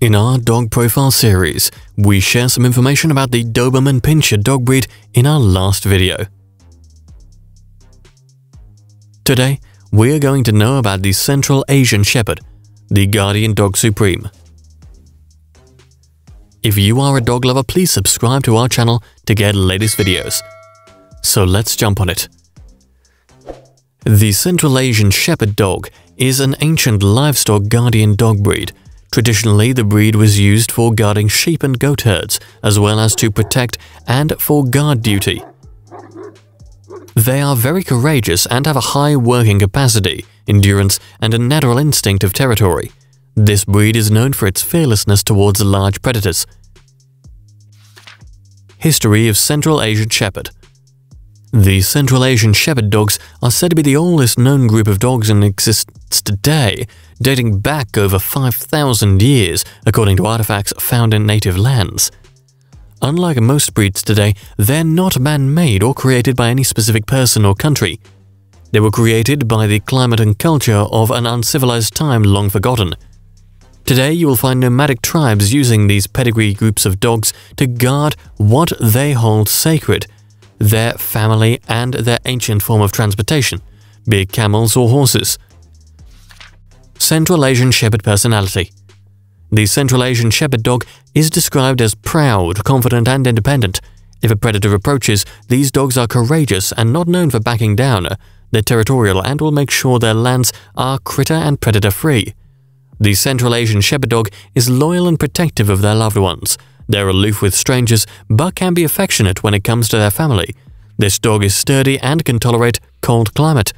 In our dog profile series, we share some information about the Doberman Pinscher dog breed in our last video. Today, we are going to know about the Central Asian Shepherd, the Guardian Dog Supreme. If you are a dog lover, please subscribe to our channel to get latest videos. So let's jump on it. The Central Asian Shepherd Dog is an ancient livestock guardian dog breed Traditionally, the breed was used for guarding sheep and goat herds, as well as to protect and for guard duty. They are very courageous and have a high working capacity, endurance, and a natural instinct of territory. This breed is known for its fearlessness towards large predators. History of Central Asian Shepherd the Central Asian Shepherd dogs are said to be the oldest known group of dogs in existence today, dating back over 5,000 years, according to artifacts found in native lands. Unlike most breeds today, they're not man-made or created by any specific person or country. They were created by the climate and culture of an uncivilized time long forgotten. Today, you will find nomadic tribes using these pedigree groups of dogs to guard what they hold sacred – their family, and their ancient form of transportation, be camels or horses. Central Asian Shepherd Personality The Central Asian Shepherd dog is described as proud, confident, and independent. If a predator approaches, these dogs are courageous and not known for backing down. They're territorial and will make sure their lands are critter and predator free. The Central Asian Shepherd dog is loyal and protective of their loved ones. They're aloof with strangers, but can be affectionate when it comes to their family. This dog is sturdy and can tolerate cold climate.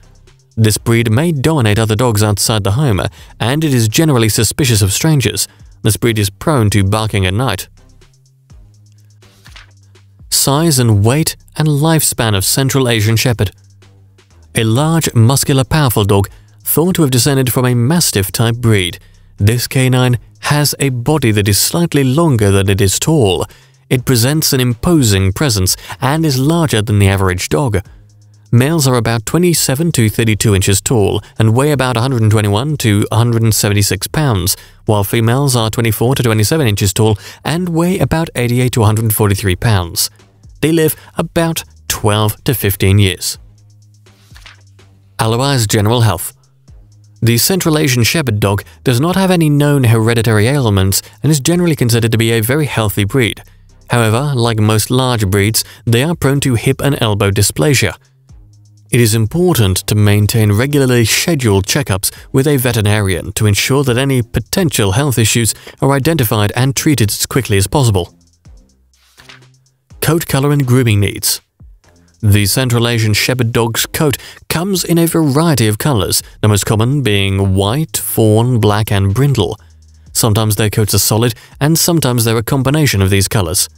This breed may dominate other dogs outside the home, and it is generally suspicious of strangers. This breed is prone to barking at night. Size and weight and lifespan of Central Asian Shepherd A large, muscular, powerful dog thought to have descended from a Mastiff-type breed. This canine has a body that is slightly longer than it is tall. It presents an imposing presence and is larger than the average dog. Males are about 27 to 32 inches tall and weigh about 121 to 176 pounds, while females are 24 to 27 inches tall and weigh about 88 to 143 pounds. They live about 12 to 15 years. Otherwise, general health. The Central Asian Shepherd dog does not have any known hereditary ailments and is generally considered to be a very healthy breed. However, like most large breeds, they are prone to hip and elbow dysplasia. It is important to maintain regularly scheduled checkups with a veterinarian to ensure that any potential health issues are identified and treated as quickly as possible. Coat color and grooming needs the Central Asian Shepherd dog's coat comes in a variety of colors, the most common being white, fawn, black, and brindle. Sometimes their coats are solid, and sometimes they're a combination of these colors.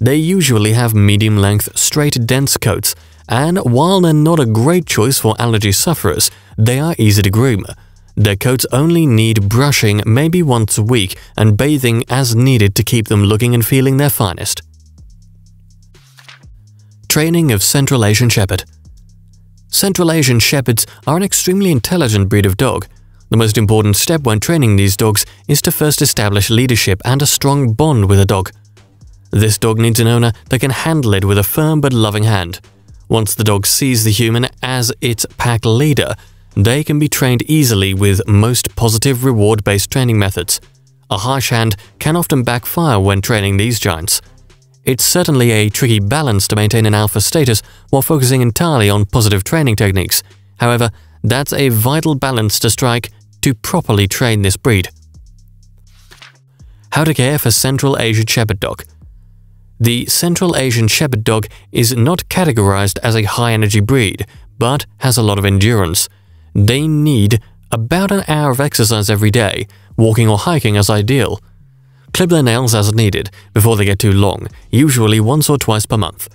They usually have medium-length, straight, dense coats, and while they're not a great choice for allergy sufferers, they are easy to groom. Their coats only need brushing maybe once a week and bathing as needed to keep them looking and feeling their finest. Training of Central Asian Shepherd Central Asian Shepherds are an extremely intelligent breed of dog. The most important step when training these dogs is to first establish leadership and a strong bond with a dog. This dog needs an owner that can handle it with a firm but loving hand. Once the dog sees the human as its pack leader, they can be trained easily with most positive reward-based training methods. A harsh hand can often backfire when training these giants. It's certainly a tricky balance to maintain an alpha status while focusing entirely on positive training techniques. However, that's a vital balance to strike to properly train this breed. How to care for Central Asian Shepherd Dog The Central Asian Shepherd Dog is not categorized as a high-energy breed, but has a lot of endurance. They need about an hour of exercise every day, walking or hiking as ideal. Clip their nails as needed before they get too long, usually once or twice per month.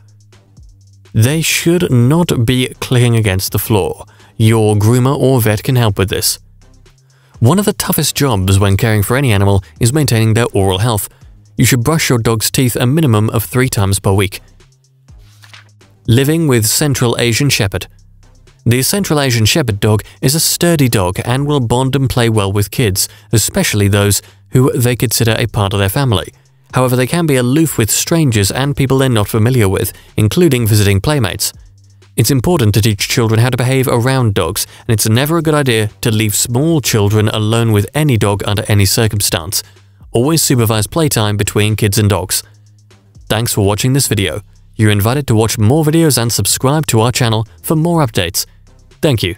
They should not be clicking against the floor. Your groomer or vet can help with this. One of the toughest jobs when caring for any animal is maintaining their oral health. You should brush your dog's teeth a minimum of three times per week. Living with Central Asian Shepherd The Central Asian Shepherd dog is a sturdy dog and will bond and play well with kids, especially those who they consider a part of their family. However, they can be aloof with strangers and people they're not familiar with, including visiting playmates. It's important to teach children how to behave around dogs, and it's never a good idea to leave small children alone with any dog under any circumstance. Always supervise playtime between kids and dogs. Thanks for watching this video. You're invited to watch more videos and subscribe to our channel for more updates. Thank you.